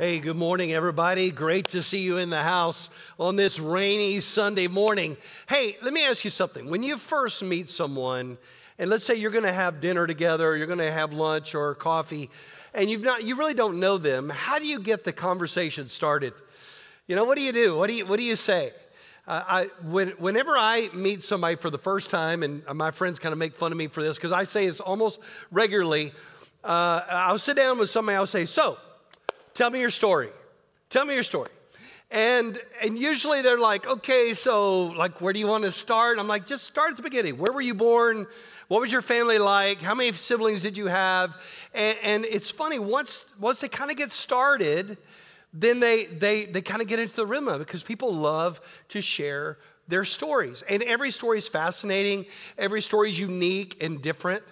Hey, good morning, everybody. Great to see you in the house on this rainy Sunday morning. Hey, let me ask you something. When you first meet someone, and let's say you're going to have dinner together, you're going to have lunch or coffee, and you've not, you really don't know them, how do you get the conversation started? You know, what do you do? What do you, what do you say? Uh, I, when, whenever I meet somebody for the first time, and my friends kind of make fun of me for this because I say this almost regularly, uh, I'll sit down with somebody, I'll say, So, Tell me your story. Tell me your story. And, and usually they're like, okay, so like, where do you want to start? I'm like, just start at the beginning. Where were you born? What was your family like? How many siblings did you have? And, and it's funny, once, once they kind of get started, then they, they, they kind of get into the rhythm of it because people love to share their stories. And every story is fascinating, every story is unique and different.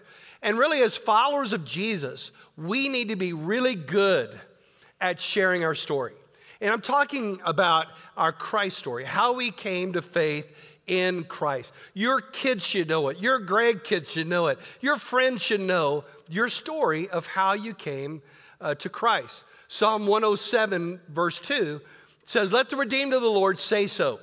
And really, as followers of Jesus, we need to be really good at sharing our story. And I'm talking about our Christ story, how we came to faith in Christ. Your kids should know it. Your grandkids should know it. Your friends should know your story of how you came uh, to Christ. Psalm 107, verse 2 says, Let the redeemed of the Lord say so.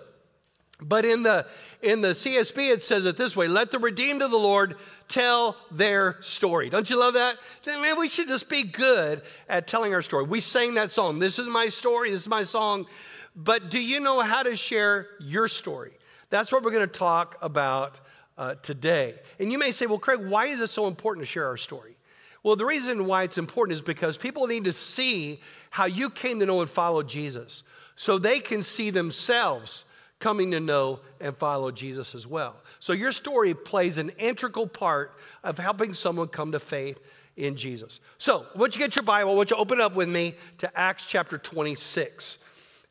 But in the, in the CSB, it says it this way Let the redeemed of the Lord tell their story. Don't you love that? Man, we should just be good at telling our story. We sang that song. This is my story. This is my song. But do you know how to share your story? That's what we're going to talk about uh, today. And you may say, well, Craig, why is it so important to share our story? Well, the reason why it's important is because people need to see how you came to know and follow Jesus so they can see themselves coming to know and follow Jesus as well. So your story plays an integral part of helping someone come to faith in Jesus. So, once you get your Bible, I you open it up with me to Acts chapter 26.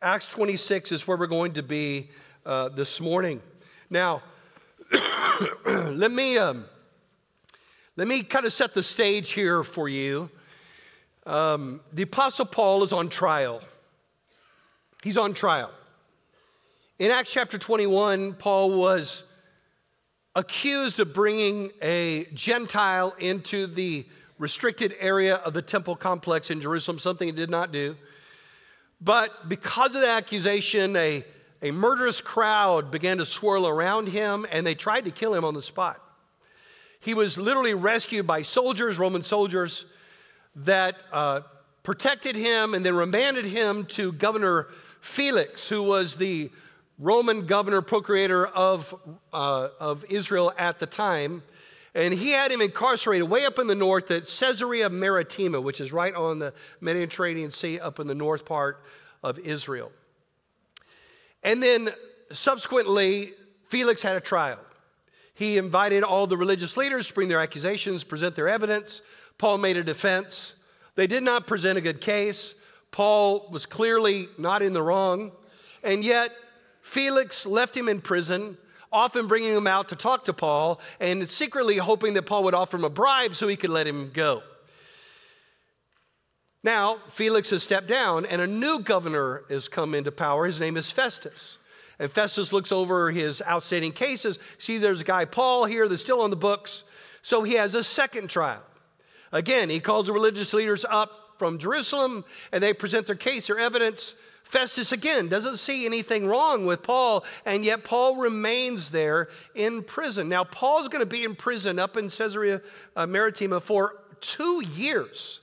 Acts 26 is where we're going to be uh, this morning. Now, let me um, let me kind of set the stage here for you. Um, the Apostle Paul is on trial. He's on trial. In Acts chapter 21, Paul was accused of bringing a Gentile into the restricted area of the temple complex in Jerusalem, something he did not do. But because of the accusation, a, a murderous crowd began to swirl around him and they tried to kill him on the spot. He was literally rescued by soldiers, Roman soldiers, that uh, protected him and then remanded him to Governor Felix, who was the Roman governor, procurator of, uh, of Israel at the time. And he had him incarcerated way up in the north at Caesarea Maritima, which is right on the Mediterranean Sea up in the north part of Israel. And then subsequently, Felix had a trial. He invited all the religious leaders to bring their accusations, present their evidence. Paul made a defense. They did not present a good case. Paul was clearly not in the wrong. And yet, Felix left him in prison, often bringing him out to talk to Paul, and secretly hoping that Paul would offer him a bribe so he could let him go. Now, Felix has stepped down, and a new governor has come into power. His name is Festus. And Festus looks over his outstanding cases. See, there's a guy, Paul, here that's still on the books. So he has a second trial. Again, he calls the religious leaders up from Jerusalem, and they present their case, their evidence. Festus, again, doesn't see anything wrong with Paul, and yet Paul remains there in prison. Now, Paul's going to be in prison up in Caesarea uh, Maritima for two years,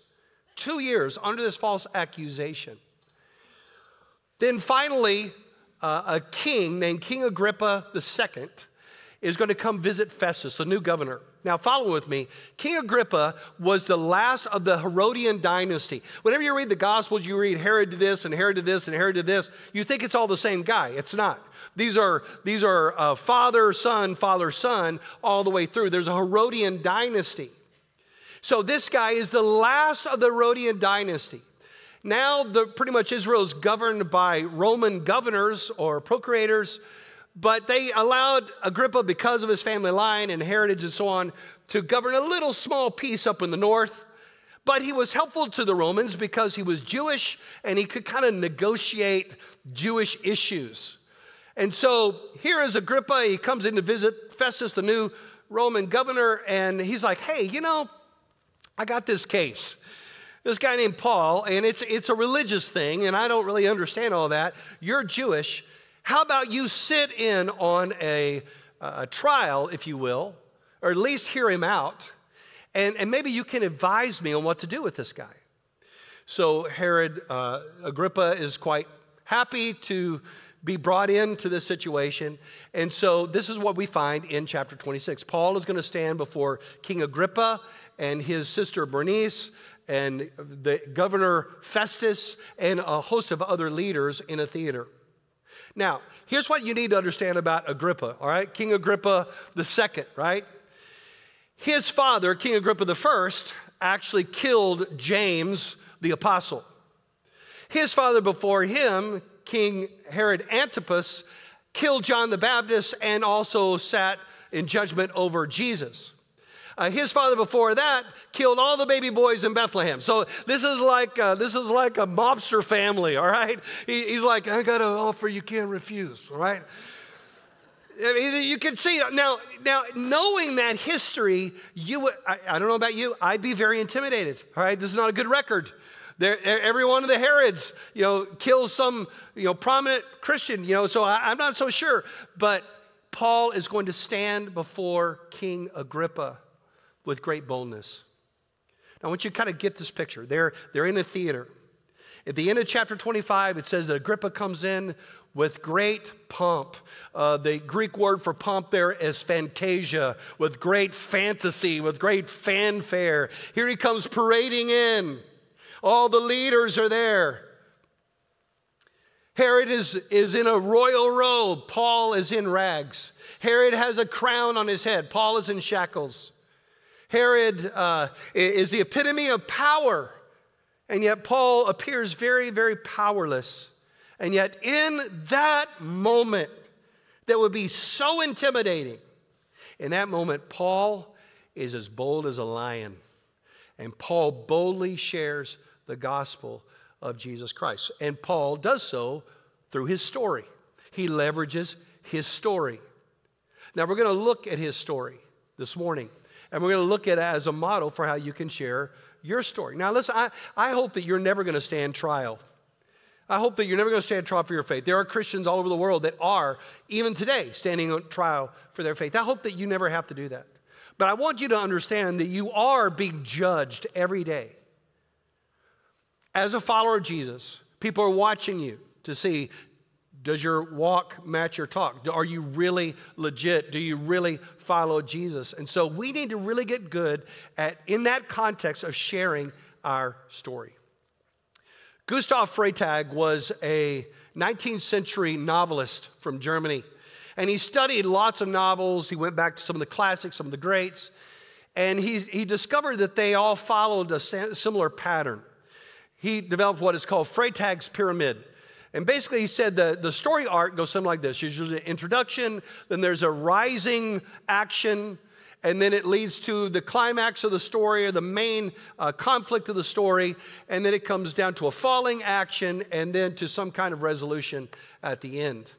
two years under this false accusation. Then finally, uh, a king named King Agrippa II is going to come visit Festus, the new governor. Now, follow with me. King Agrippa was the last of the Herodian dynasty. Whenever you read the Gospels, you read Herod did this and Herod did this and Herod did this. You think it's all the same guy. It's not. These are, these are uh, father, son, father, son, all the way through. There's a Herodian dynasty. So this guy is the last of the Herodian dynasty. Now, the, pretty much Israel is governed by Roman governors or procurators but they allowed Agrippa, because of his family line and heritage and so on, to govern a little small piece up in the north. But he was helpful to the Romans because he was Jewish and he could kind of negotiate Jewish issues. And so here is Agrippa. He comes in to visit Festus, the new Roman governor, and he's like, hey, you know, I got this case. this guy named Paul, and it's, it's a religious thing, and I don't really understand all that. You're Jewish. How about you sit in on a, a trial, if you will, or at least hear him out, and, and maybe you can advise me on what to do with this guy. So Herod uh, Agrippa is quite happy to be brought into this situation. And so this is what we find in chapter 26. Paul is going to stand before King Agrippa and his sister Bernice and the governor Festus and a host of other leaders in a theater. Now, here's what you need to understand about Agrippa, all right? King Agrippa the second, right? His father, King Agrippa the first, actually killed James the apostle. His father before him, King Herod Antipas, killed John the Baptist and also sat in judgment over Jesus. Uh, his father before that killed all the baby boys in Bethlehem. So this is like uh, this is like a mobster family, all right? He, he's like, I got an offer you can't refuse, all right? You can see now. Now, knowing that history, you I, I don't know about you. I'd be very intimidated. All right, this is not a good record. There, every one of the Herods, you know, kills some, you know, prominent Christian, you know, so I, I'm not so sure. But Paul is going to stand before King Agrippa with great boldness. Now, I want you to kind of get this picture. They're, they're in a theater. At the end of chapter 25, it says that Agrippa comes in with great pomp. Uh, the Greek word for pomp there is fantasia, with great fantasy, with great fanfare. Here he comes parading in. All the leaders are there. Herod is, is in a royal robe. Paul is in rags. Herod has a crown on his head. Paul is in shackles. Herod uh, is the epitome of power. And yet, Paul appears very, very powerless. And yet, in that moment that would be so intimidating, in that moment, Paul is as bold as a lion. And Paul boldly shares the gospel of Jesus Christ. And Paul does so through his story. He leverages his story. Now, we're going to look at his story this morning, and we're going to look at it as a model for how you can share your story. Now, listen, I, I hope that you're never going to stand trial. I hope that you're never going to stand trial for your faith. There are Christians all over the world that are, even today, standing on trial for their faith. I hope that you never have to do that. But I want you to understand that you are being judged every day as a follower of Jesus, people are watching you to see does your walk match your talk? Are you really legit? Do you really follow Jesus? And so we need to really get good at, in that context of sharing our story. Gustav Freytag was a 19th century novelist from Germany. And he studied lots of novels. He went back to some of the classics, some of the greats. And he, he discovered that they all followed a similar pattern he developed what is called Freytag's Pyramid. And basically, he said the, the story arc goes something like this usually an introduction, then there's a rising action, and then it leads to the climax of the story or the main uh, conflict of the story, and then it comes down to a falling action, and then to some kind of resolution at the end.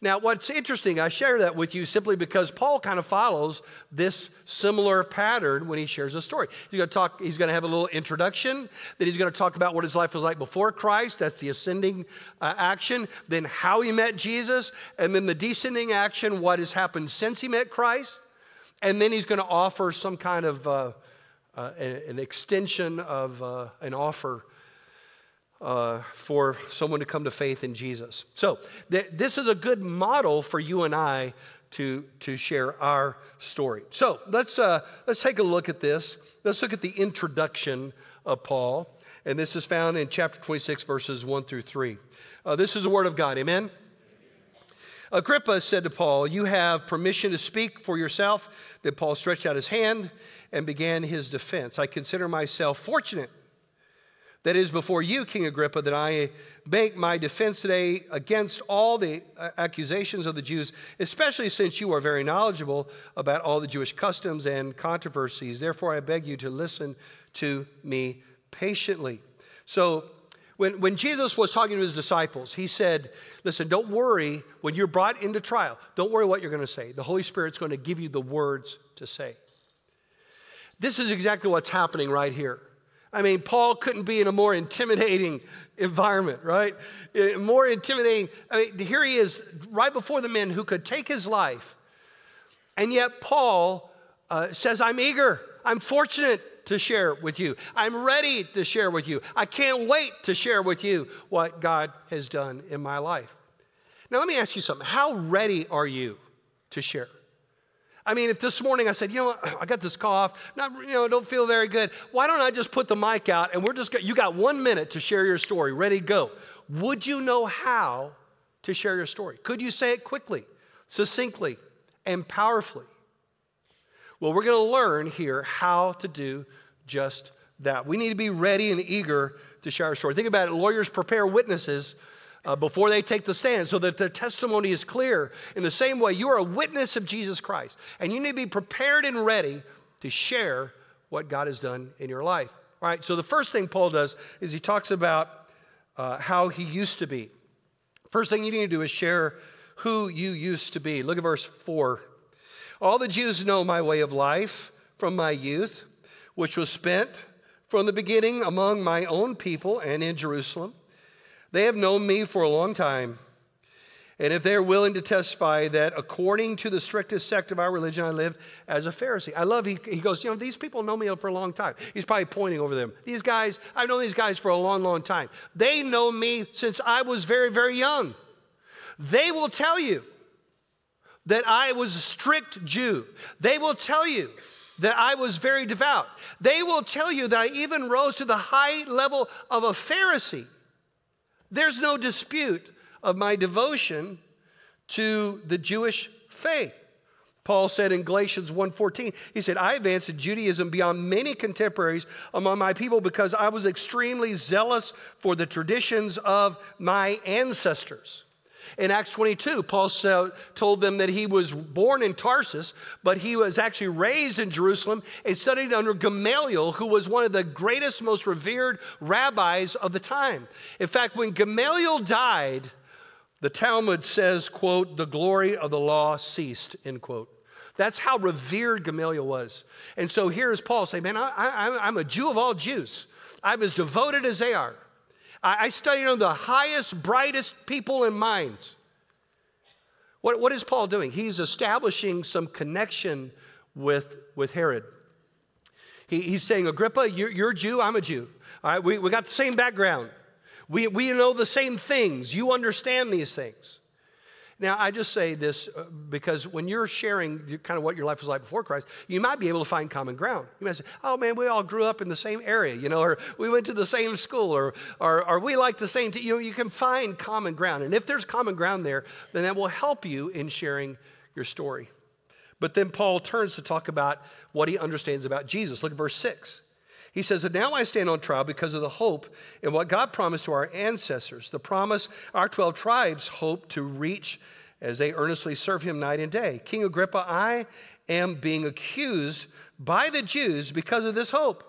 Now, what's interesting, I share that with you simply because Paul kind of follows this similar pattern when he shares a story. He's going to talk, he's going to have a little introduction, then he's going to talk about what his life was like before Christ, that's the ascending uh, action, then how he met Jesus, and then the descending action, what has happened since he met Christ, and then he's going to offer some kind of uh, uh, an extension of uh, an offer uh, for someone to come to faith in Jesus. So, th- this is a good model for you and I to, to share our story. So, let's, uh, let's take a look at this. Let's look at the introduction of Paul. And this is found in chapter 26, verses 1 through 3. Uh, this is the word of God. Amen? Agrippa said to Paul, You have permission to speak for yourself. Then Paul stretched out his hand and began his defense. I consider myself fortunate that is before you, King Agrippa, that I make my defense today against all the uh, accusations of the Jews, especially since you are very knowledgeable about all the Jewish customs and controversies. Therefore, I beg you to listen to me patiently. So, when, when Jesus was talking to his disciples, he said, Listen, don't worry when you're brought into trial. Don't worry what you're going to say. The Holy Spirit's going to give you the words to say. This is exactly what's happening right here. I mean, Paul couldn't be in a more intimidating environment, right? Uh, more intimidating. I mean, here he is right before the men who could take his life. And yet, Paul uh, says, I'm eager, I'm fortunate to share with you, I'm ready to share with you, I can't wait to share with you what God has done in my life. Now, let me ask you something. How ready are you to share? I mean, if this morning I said, you know what, I got this cough, not, you know, don't feel very good, why don't I just put the mic out and we're just, you got one minute to share your story, ready, go. Would you know how to share your story? Could you say it quickly, succinctly, and powerfully? Well, we're going to learn here how to do just that. We need to be ready and eager to share our story. Think about it lawyers prepare witnesses uh, before they take the stand so that their testimony is clear. In the same way, you are a witness of Jesus Christ, and you need to be prepared and ready to share what God has done in your life. All right, so the first thing Paul does is he talks about uh, how he used to be. First thing you need to do is share who you used to be. Look at verse 4. All the Jews know my way of life from my youth, which was spent from the beginning among my own people and in Jerusalem. They have known me for a long time. And if they're willing to testify that according to the strictest sect of our religion, I lived as a Pharisee. I love, he, he goes, you know, these people know me for a long time. He's probably pointing over them. These guys, I've known these guys for a long, long time. They know me since I was very, very young. They will tell you that I was a strict Jew. They will tell you that I was very devout. They will tell you that I even rose to the high level of a Pharisee. There's no dispute of my devotion to the Jewish faith. Paul said in Galatians 1:14, he said, "I advanced in Judaism beyond many contemporaries among my people because I was extremely zealous for the traditions of my ancestors." In Acts 22, Paul told them that he was born in Tarsus, but he was actually raised in Jerusalem and studied under Gamaliel, who was one of the greatest, most revered rabbis of the time. In fact, when Gamaliel died, the Talmud says, quote, the glory of the law ceased, end quote. That's how revered Gamaliel was. And so here's Paul saying, man, I, am a Jew of all Jews. I'm as devoted as they are. I, I studied under the highest, brightest people in minds. What, what is Paul doing? He's establishing some connection with, with Herod. He, he's saying, Agrippa, you're, you're a Jew, I'm a Jew. All right, we, we got the same background. We, we know the same things. You understand these things. Now, I just say this uh, because when you're sharing kind of what your life was like before Christ, you might be able to find common ground. You might say, oh man, we all grew up in the same area, you know, or we went to the same school, or, or, or we like the same, t-. you know, you can find common ground. And if there's common ground there, then that will help you in sharing your story. But then Paul turns to talk about what he understands about Jesus. Look at verse 6. He says, And now I stand on trial because of the hope in what God promised to our ancestors, the promise our 12 tribes hope to reach as they earnestly serve him night and day. King Agrippa, I am being accused by the Jews because of this hope.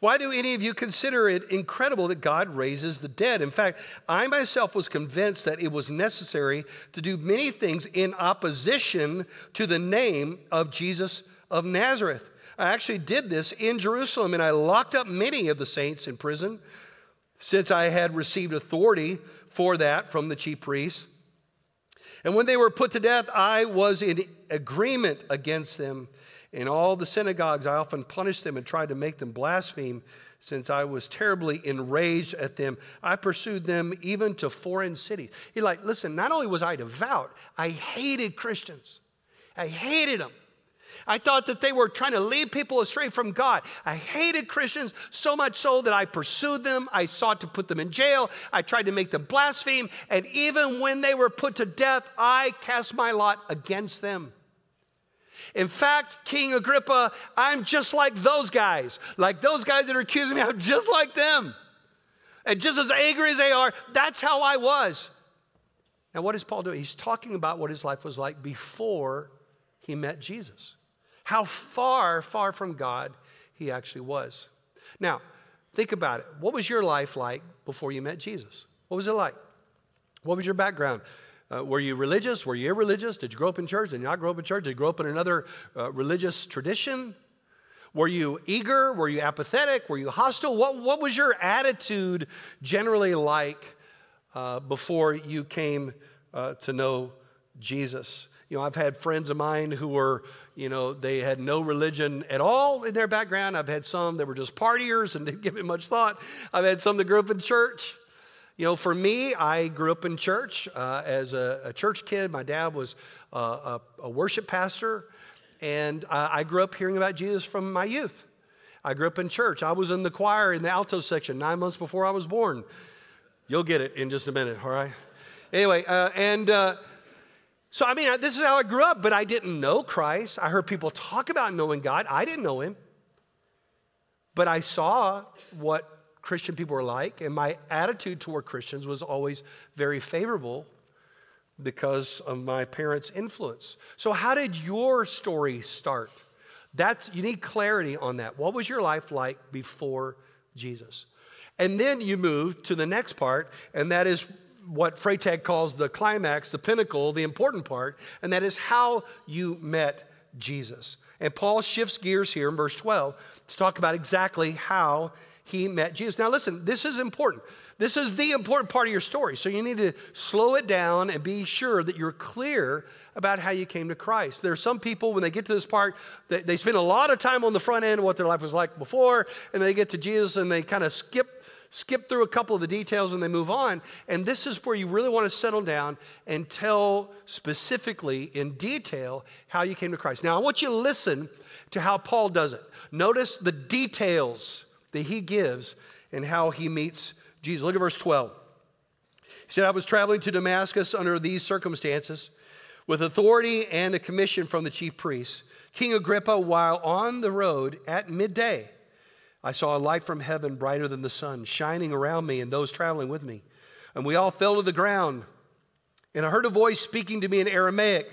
Why do any of you consider it incredible that God raises the dead? In fact, I myself was convinced that it was necessary to do many things in opposition to the name of Jesus of Nazareth. I actually did this in Jerusalem, and I locked up many of the saints in prison since I had received authority for that from the chief priests. And when they were put to death, I was in agreement against them. In all the synagogues, I often punished them and tried to make them blaspheme. Since I was terribly enraged at them, I pursued them even to foreign cities. He like, listen, not only was I devout, I hated Christians. I hated them. I thought that they were trying to lead people astray from God. I hated Christians so much so that I pursued them. I sought to put them in jail. I tried to make them blaspheme. And even when they were put to death, I cast my lot against them. In fact, King Agrippa, I'm just like those guys. Like those guys that are accusing me, I'm just like them. And just as angry as they are, that's how I was. Now, what is Paul doing? He's talking about what his life was like before he met Jesus how far, far from God he actually was. Now, think about it. What was your life like before you met Jesus? What was it like? What was your background? Uh, were you religious? Were you irreligious? Did you grow up in church? Did you not grow up in church? Did you grow up in another uh, religious tradition? Were you eager? Were you apathetic? Were you hostile? What, what was your attitude generally like uh, before you came uh, to know Jesus? You know, I've had friends of mine who were, you know, they had no religion at all in their background. I've had some that were just partiers and didn't give it much thought. I've had some that grew up in church. You know, for me, I grew up in church uh, as a, a, church kid. My dad was uh, a, a worship pastor. And I grew up hearing about Jesus from my youth. I grew up in church. I was in the choir in the alto section nine months before I was born. You'll get it in just a minute, all right? Anyway, uh, and uh, so I mean, this is how I grew up, but I didn't know Christ. I heard people talk about knowing God. I didn't know Him. But I saw what Christian people were like, and my attitude toward Christians was always very favorable because of my parents' influence. So, how did your story start? That's, you need clarity on that. What was your life like before Jesus? And then you move to the next part, and that is what Freytag calls the climax, the pinnacle, the important part, and that is how you met Jesus. And Paul shifts gears here in verse 12 to talk about exactly how he met Jesus. Now, listen, this is important. This is the important part of your story. So you need to slow it down and be sure that you're clear about how you came to Christ. There are some people, when they get to this part, they, they spend a lot of time on the front end, of what their life was like before, and they get to Jesus and they kind of skip skip through a couple of the details and they move on. And this is where you really want to settle down and tell specifically in detail how you came to Christ. Now, I want you to listen to how Paul does it. Notice the details that he gives and how he meets Jesus. Look at verse 12. He said, I was traveling to Damascus under these circumstances with authority and a commission from the chief priests. King Agrippa, while on the road at midday, I saw a light from heaven brighter than the sun shining around me and those traveling with me. And we all fell to the ground. And I heard a voice speaking to me in Aramaic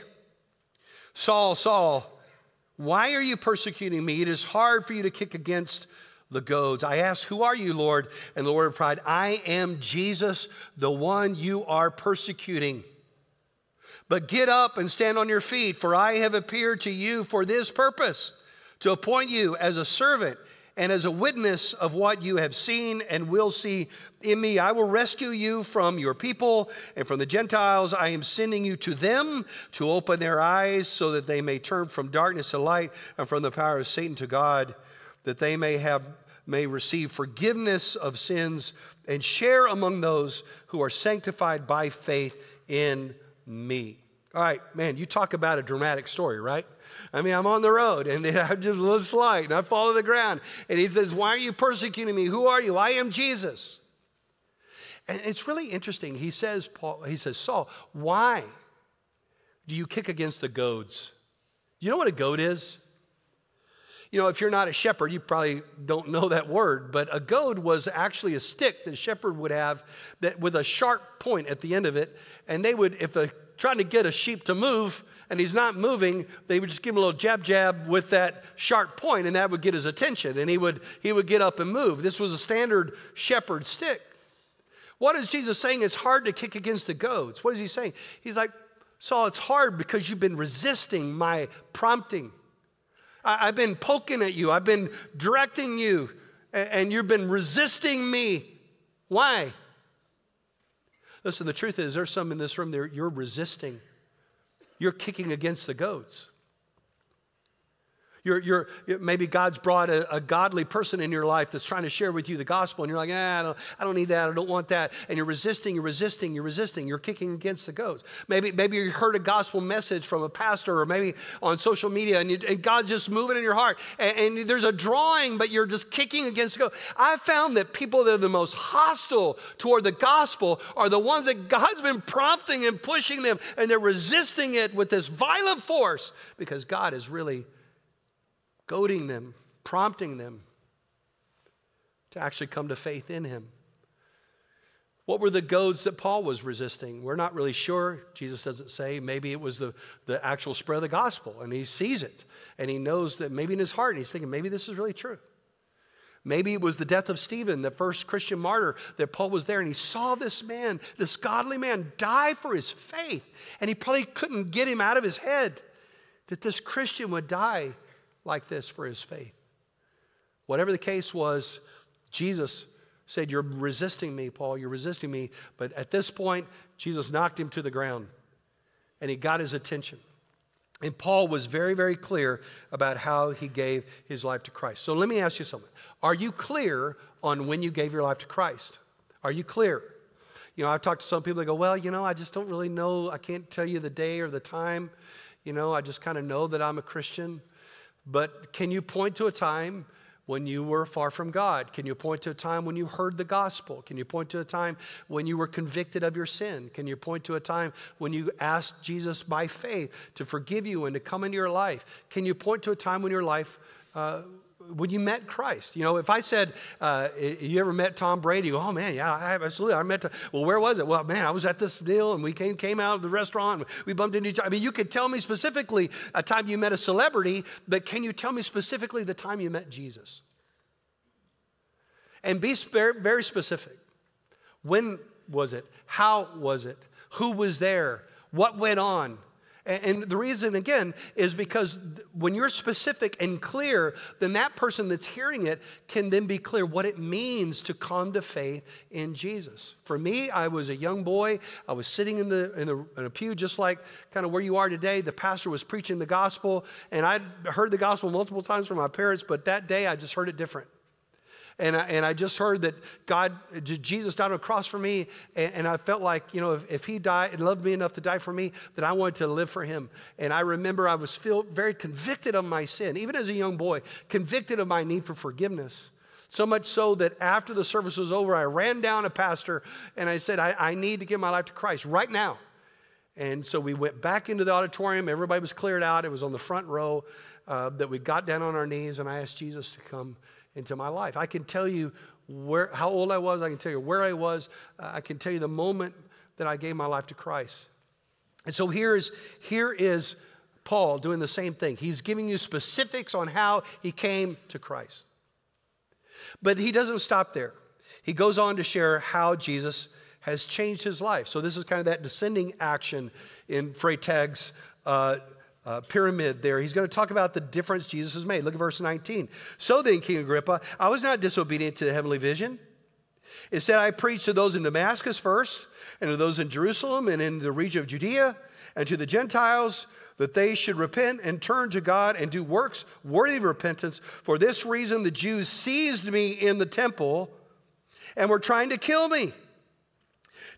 Saul, Saul, why are you persecuting me? It is hard for you to kick against the goads. I asked, Who are you, Lord? And the Lord replied, I am Jesus, the one you are persecuting. But get up and stand on your feet, for I have appeared to you for this purpose to appoint you as a servant and as a witness of what you have seen and will see in me. I will rescue you from your people and from the Gentiles. I am sending you to them to open their eyes so that they may turn from darkness to light and from the power of Satan to God, that they may have may receive forgiveness of sins and share among those who are sanctified by faith in me. All right, man, you talk about a dramatic story, right? I mean, I'm on the road and I just a little and I fall to the ground. And he says, Why are you persecuting me? Who are you? I am Jesus. And it's really interesting. He says, Paul, he says, Saul, why do you kick against the goads? You know what a goad is? You know, if you're not a shepherd, you probably don't know that word, but a goad was actually a stick that a shepherd would have that with a sharp point at the end of it. And they would, if they're trying to get a sheep to move and he's not moving, they would just give him a little jab jab with that sharp point, and that would get his attention, and he would he would get up and move. This was a standard shepherd stick. What is Jesus saying? It's hard to kick against the goads. What is he saying? He's like, Saul, it's hard because you've been resisting my prompting. I, have been poking at you, I've been directing you, and, and you've been resisting me. Why? Listen, the truth is, there's some in this room that you're resisting. You're kicking against the goads. You're, you're, maybe God's brought a, a, godly person in your life that's trying to share with you the gospel, and you're like, ah, I, don't, I don't need that, I don't want that. And you're resisting, you're resisting, you're resisting, you're kicking against the goads. Maybe, maybe you heard a gospel message from a pastor or maybe on social media, and, you, and God's just moving in your heart, and, and, there's a drawing, but you're just kicking against the goat. I've found that people that are the most hostile toward the gospel are the ones that God's been prompting and pushing them, and they're resisting it with this violent force because God is really goading them, prompting them to actually come to faith in him. What were the goads that Paul was resisting? We're not really sure. Jesus doesn't say. Maybe it was the, the actual spread of the gospel, and he sees it, and he knows that maybe in his heart, and he's thinking, maybe this is really true. Maybe it was the death of Stephen, the first Christian martyr, that Paul was there and he saw this man, this godly man, die for his faith. And he probably couldn't get him out of his head that this Christian would die like this for his faith. Whatever the case was, Jesus said, You're resisting me, Paul, you're resisting me. But at this point, Jesus knocked him to the ground and he got his attention. And Paul was very, very clear about how he gave his life to Christ. So let me ask you something. Are you clear on when you gave your life to Christ? Are you clear? You know, I've talked to some people that go, Well, you know, I just don't really know. I can't tell you the day or the time. You know, I just kind of know that I'm a Christian. But can you point to a time when you were far from God? Can you point to a time when you heard the gospel? Can you point to a time when you were convicted of your sin? Can you point to a time when you asked Jesus by faith to forgive you and to come into your life? Can you point to a time when your life uh, when you met Christ. You know, if I said, uh, you ever met Tom Brady? Oh man, yeah, I, absolutely. I met, Tom. well, where was it? Well, man, I was at this deal and we came, came out of the restaurant. we bumped into each other. I mean, you could tell me specifically a time you met a celebrity, but can you tell me specifically the time you met Jesus? And be very specific. When was it? How was it? Who was there? What went on? And the reason, again, is because when you're specific and clear, then that person that's hearing it can then be clear what it means to come to faith in Jesus. For me, I was a young boy. I was sitting in, the, in, the, in a pew just like kind of where you are today. The pastor was preaching the gospel, and I'd heard the gospel multiple times from my parents, but that day I just heard it different. And I, and I just heard that God, Jesus died on the cross for me. And, and I felt like, you know, if, if, he died and loved me enough to die for me, that I wanted to live for him. And I remember I was feel very convicted of my sin, even as a young boy, convicted of my need for forgiveness. So much so that after the service was over, I ran down a pastor and I said, I, I need to give my life to Christ right now. And so we went back into the auditorium. Everybody was cleared out. It was on the front row uh, that we got down on our knees and I asked Jesus to come into my life. I can tell you where, how old I was, I can tell you where I was, uh, I can tell you the moment that I gave my life to Christ. And so here is, here is Paul doing the same thing. He's giving you specifics on how he came to Christ. But he doesn't stop there. He goes on to share how Jesus has changed his life. So this is kind of that descending action in Freytag's uh, uh, pyramid there. He's going to talk about the difference Jesus has made. Look at verse 19. So then, King Agrippa, I was not disobedient to the heavenly vision. Instead, I preached to those in Damascus first, and to those in Jerusalem and in the region of Judea, and to the Gentiles that they should repent and turn to God and do works worthy of repentance. For this reason, the Jews seized me in the temple and were trying to kill me.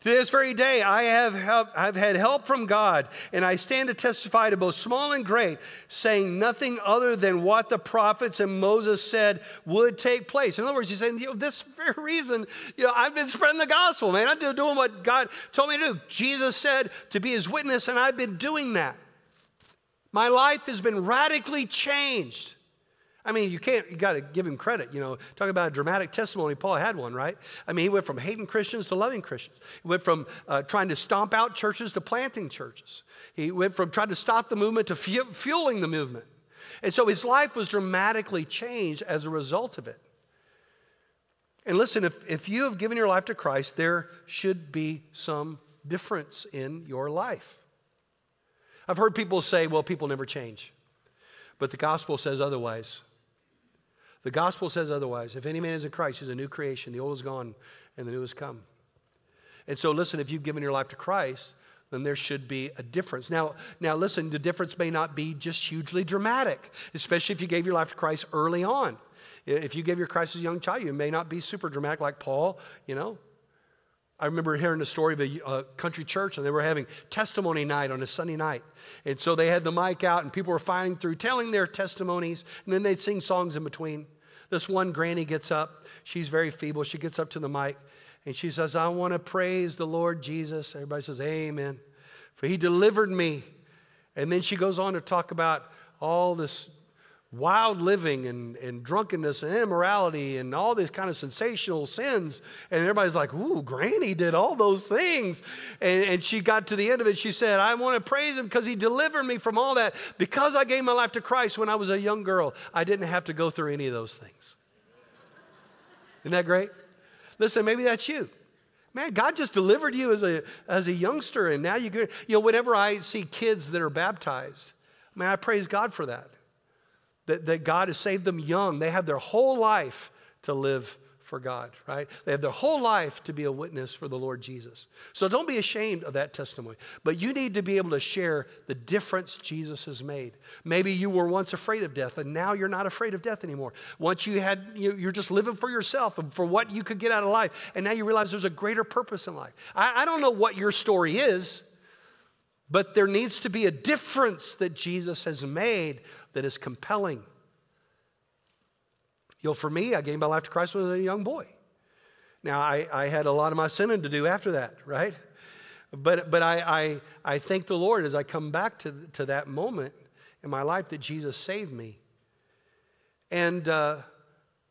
To this very day, I have help, I've had help from God, and I stand to testify to both small and great, saying nothing other than what the prophets and Moses said would take place. In other words, he's saying, you know, this very reason, you know, I've been spreading the gospel, man. I've been doing what God told me to do. Jesus said to be his witness, and I've been doing that. My life has been radically changed. I mean, you can't, you got to give him credit. You know, talk about a dramatic testimony. Paul had one, right? I mean, he went from hating Christians to loving Christians. He went from uh, trying to stomp out churches to planting churches. He went from trying to stop the movement to fu- fueling the movement. And so his life was dramatically changed as a result of it. And listen, if, if you have given your life to Christ, there should be some difference in your life. I've heard people say, well, people never change. But the gospel says otherwise. The gospel says otherwise. If any man is in Christ, he's a new creation. The old is gone and the new has come. And so, listen, if you've given your life to Christ, then there should be a difference. Now, now listen, the difference may not be just hugely dramatic, especially if you gave your life to Christ early on. If you gave your Christ as a young child, you may not be super dramatic like Paul, you know. I remember hearing the story of a, a country church, and they were having testimony night on a Sunday night. And so they had the mic out, and people were filing through, telling their testimonies, and then they'd sing songs in between. This one granny gets up. She's very feeble. She gets up to the mic and she says, I want to praise the Lord Jesus. Everybody says, Amen. For he delivered me. And then she goes on to talk about all this wild living and, and drunkenness and immorality and all these kind of sensational sins. And everybody's like, Ooh, Granny did all those things. And, and she got to the end of it. She said, I want to praise him because he delivered me from all that. Because I gave my life to Christ when I was a young girl, I didn't have to go through any of those things. Isn't that great? Listen, maybe that's you. Man, God just delivered you as a, as a youngster, and now you get, you know, whenever I see kids that are baptized, man, I praise God for that. That, that God has saved them young. They have their whole life to live for God, right? They have their whole life to be a witness for the Lord Jesus. So don't be ashamed of that testimony. But you need to be able to share the difference Jesus has made. Maybe you were once afraid of death and now you're not afraid of death anymore. Once you had, you're just living for yourself and for what you could get out of life. And now you realize there's a greater purpose in life. I, I don't know what your story is, but there needs to be a difference that Jesus has made that is compelling you know, for me, I gave my life to Christ when I was a young boy. Now, I, I had a lot of my sinning to do after that, right? But, but I, I, I thank the Lord as I come back to, to that moment in my life that Jesus saved me. And uh,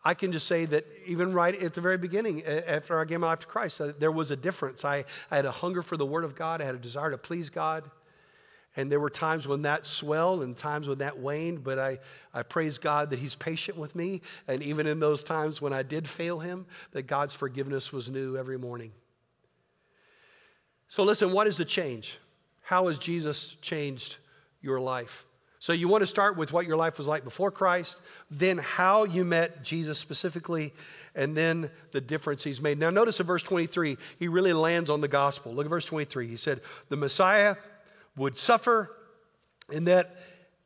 I can just say that even right at the very beginning, after I gave my life to Christ, there was a difference. I, I had a hunger for the Word of God, I had a desire to please God. And there were times when that swelled and times when that waned, but I, I praise God that He's patient with me. And even in those times when I did fail Him, that God's forgiveness was new every morning. So, listen, what is the change? How has Jesus changed your life? So, you want to start with what your life was like before Christ, then how you met Jesus specifically, and then the difference He's made. Now, notice in verse 23, He really lands on the gospel. Look at verse 23. He said, The Messiah would suffer, and that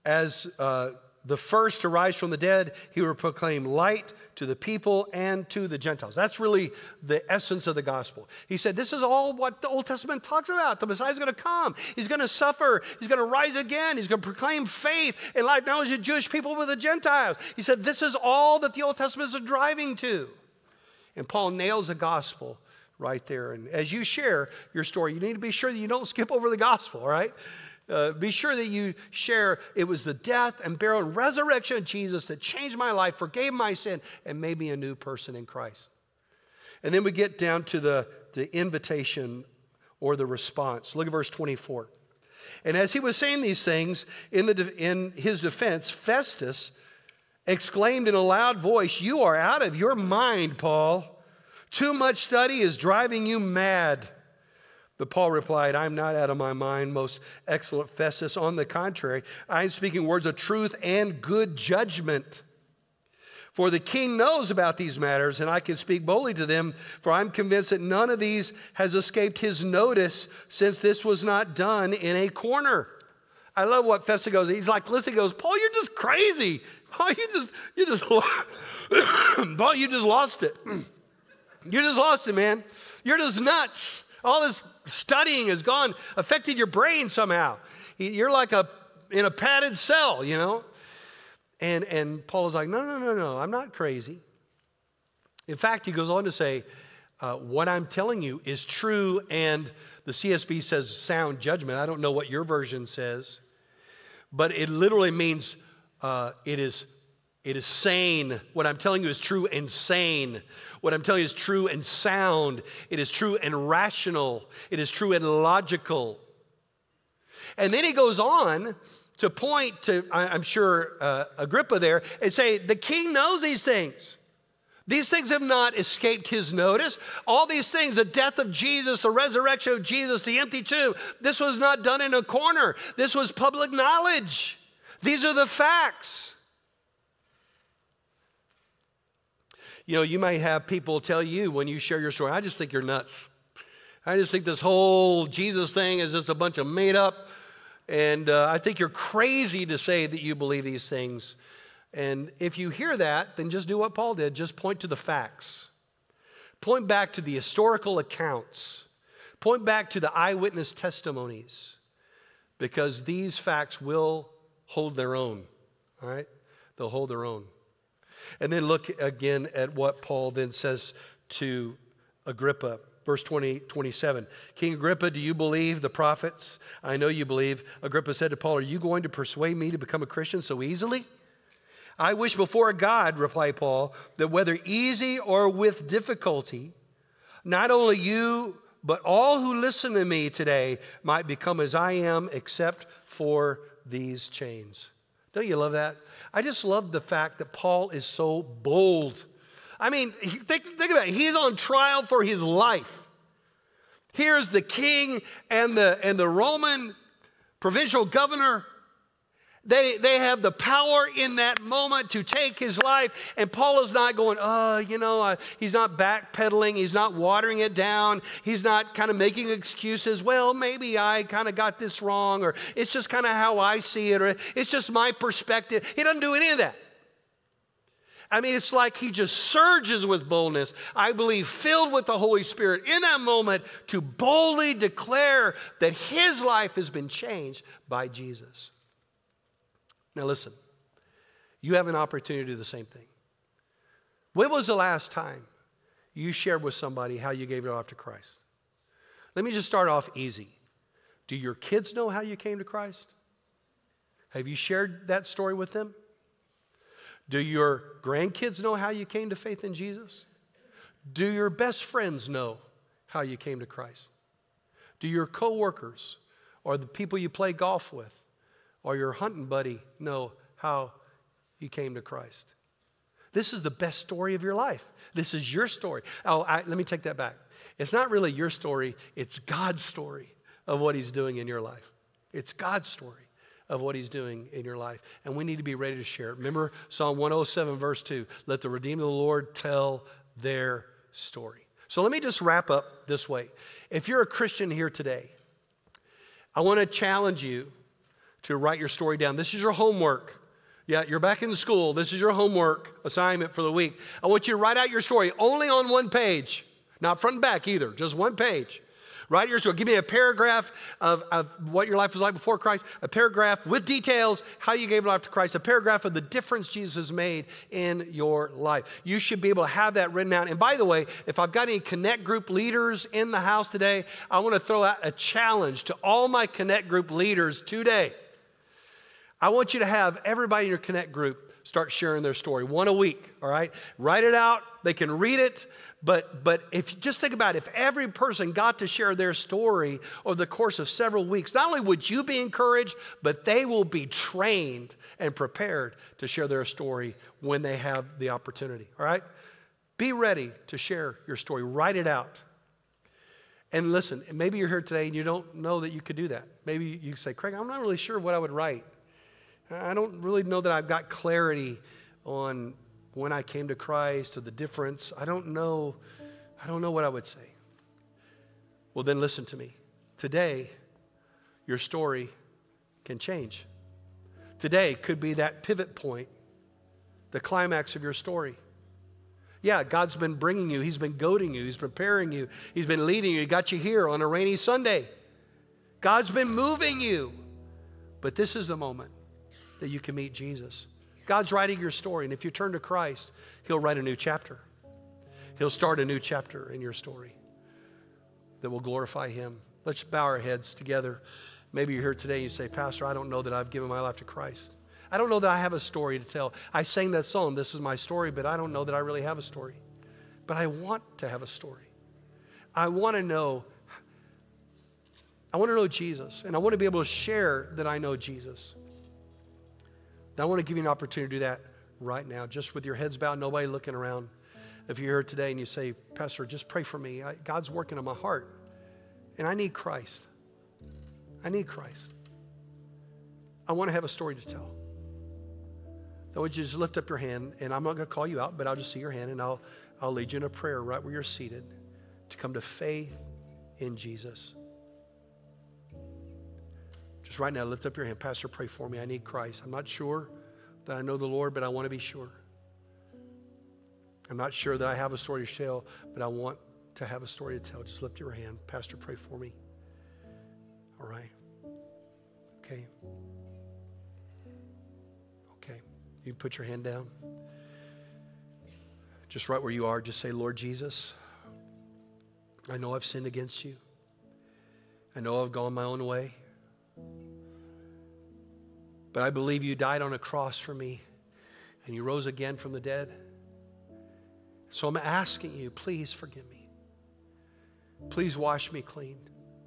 as uh, the first to rise from the dead, he would proclaim light to the people and to the Gentiles. That's really the essence of the gospel. He said, This is all what the Old Testament talks about. The Messiah is going to come, he's going to suffer, he's going to rise again, he's going to proclaim faith and life, not only to Jewish people, but the Gentiles. He said, This is all that the Old Testament is driving to. And Paul nails the gospel right there. And as you share your story, you need to be sure that you don't skip over the gospel, right? Uh, be sure that you share it was the death and burial and resurrection of Jesus that changed my life, forgave my sin, and made me a new person in Christ. And then we get down to the, the invitation or the response. Look at verse 24. And as he was saying these things, in, the, in his defense, Festus exclaimed in a loud voice, You are out of your mind, Paul. Too much study is driving you mad. But Paul replied, I'm not out of my mind, most excellent Festus. On the contrary, I'm speaking words of truth and good judgment. For the king knows about these matters, and I can speak boldly to them, for I'm convinced that none of these has escaped his notice since this was not done in a corner. I love what Festus goes. He's like, listen, he goes, Paul, you're just crazy. Paul, you just, you just, Paul, you just lost it. You just lost it, man. You're just nuts. All this studying has gone, affected your brain somehow. You're like a in a padded cell, you know? And and Paul is like, no, no, no, no, I'm not crazy. In fact, he goes on to say, uh, what I'm telling you is true, and the CSB says sound judgment. I don't know what your version says, but it literally means uh, it is it is sane. What I'm telling you is true and sane. What I'm telling you is true and sound. It is true and rational. It is true and logical. And then he goes on to point to, I'm sure, uh, Agrippa there and say, the king knows these things. These things have not escaped his notice. All these things, the death of Jesus, the resurrection of Jesus, the empty tomb, this was not done in a corner. This was public knowledge. These are the facts. You know, you may have people tell you when you share your story, I just think you're nuts. I just think this whole Jesus thing is just a bunch of made up. And uh, I think you're crazy to say that you believe these things. And if you hear that, then just do what Paul did just point to the facts, point back to the historical accounts, point back to the eyewitness testimonies, because these facts will hold their own. All right? They'll hold their own. And then look again at what Paul then says to Agrippa. Verse 20, 27. King Agrippa, do you believe the prophets? I know you believe. Agrippa said to Paul, Are you going to persuade me to become a Christian so easily? I wish before God, replied Paul, that whether easy or with difficulty, not only you, but all who listen to me today might become as I am, except for these chains. Don't you love that? I just love the fact that Paul is so bold. I mean, think, think about it. He's on trial for his life. Here's the king and the, and the Roman provincial governor. They, they have the power in that moment to take his life. And Paul is not going, oh, you know, uh, he's not backpedaling. He's not watering it down. He's not kind of making excuses. Well, maybe I kind of got this wrong, or it's just kind of how I see it, or it's just my perspective. He doesn't do any of that. I mean, it's like he just surges with boldness, I believe, filled with the Holy Spirit in that moment to boldly declare that his life has been changed by Jesus. Now, listen, you have an opportunity to do the same thing. When was the last time you shared with somebody how you gave your life to Christ? Let me just start off easy. Do your kids know how you came to Christ? Have you shared that story with them? Do your grandkids know how you came to faith in Jesus? Do your best friends know how you came to Christ? Do your coworkers or the people you play golf with or your hunting buddy know how you came to Christ. This is the best story of your life. This is your story. Oh, I, let me take that back. It's not really your story, it's God's story of what He's doing in your life. It's God's story of what He's doing in your life. And we need to be ready to share it. Remember Psalm 107, verse 2 let the redeemed of the Lord tell their story. So let me just wrap up this way. If you're a Christian here today, I want to challenge you to write your story down. This is your homework. Yeah, you're back in school. This is your homework assignment for the week. I want you to write out your story only on one page, not front and back either, just one page. Write your story. Give me a paragraph of, of what your life was like before Christ, a paragraph with details how you gave life to Christ, a paragraph of the difference Jesus has made in your life. You should be able to have that written out. And by the way, if I've got any Connect Group leaders in the house today, I want to throw out a challenge to all my Connect Group leaders today. I want you to have everybody in your Connect group start sharing their story, one a week, all right? Write it out. They can read it. But, but if you just think about it, if every person got to share their story over the course of several weeks, not only would you be encouraged, but they will be trained and prepared to share their story when they have the opportunity. All right? Be ready to share your story. Write it out. And listen, maybe you're here today and you don't know that you could do that. Maybe you say, Craig, I'm not really sure what I would write. I don't really know that I've got clarity on when I came to Christ or the difference. I don't know. I don't know what I would say. Well, then listen to me. Today, your story can change. Today could be that pivot point, the climax of your story. Yeah, God's been bringing you, He's been goading you, He's preparing you, He's been leading you, He got you here on a rainy Sunday. God's been moving you. But this is the moment that you can meet Jesus. God's writing your story, and if you turn to Christ, He'll write a new chapter. He'll start a new chapter in your story that will glorify Him. Let's bow our heads together. Maybe you're here today and you say, Pastor, I don't know that I've given my life to Christ. I don't know that I have a story to tell. I sang that song, This is my story, but I don't know that I really have a story. But I want to have a story. I want to know. I want to know Jesus, and I want to be able to share that I know Jesus. Now, I want to give you an opportunity to do that right now, just with your heads bowed, nobody looking around. If you're here today and you say, Pastor, just pray for me. I, God's working on my heart, and I need Christ. I need Christ. I want to have a story to tell. I would you just lift up your hand, and I'm not going to call you out, but I'll just see your hand, and I'll, I'll lead you in a prayer right where you're seated to come to faith in Jesus. Just right now, lift up your hand. Pastor, pray for me. I need Christ. I'm not sure that I know the Lord, but I want to be sure. I'm not sure that I have a story to tell, but I want to have a story to tell. Just lift your hand. Pastor, pray for me. All right. Okay. Okay. You put your hand down. Just right where you are, just say, Lord Jesus, I know I've sinned against you. I know I've gone my own way. But I believe you died on a cross for me and you rose again from the dead. So I'm asking you, please forgive me. Please wash me clean.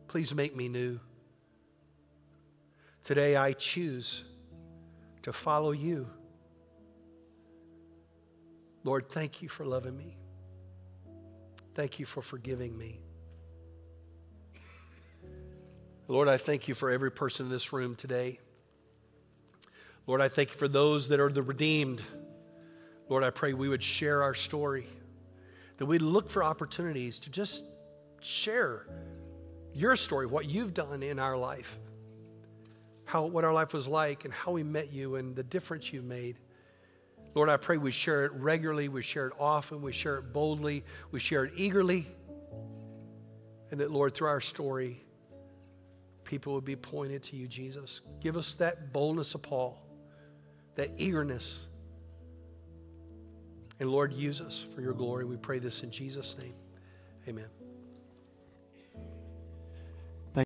Please make me new. Today I choose to follow you. Lord, thank you for loving me. Thank you for forgiving me. Lord, I thank you for every person in this room today. Lord, I thank you for those that are the redeemed. Lord, I pray we would share our story, that we'd look for opportunities to just share your story, what you've done in our life, how, what our life was like, and how we met you, and the difference you made. Lord, I pray we share it regularly, we share it often, we share it boldly, we share it eagerly. And that, Lord, through our story, people would be pointed to you, Jesus. Give us that boldness of Paul, that eagerness. And Lord, use us for your glory. We pray this in Jesus' name. Amen.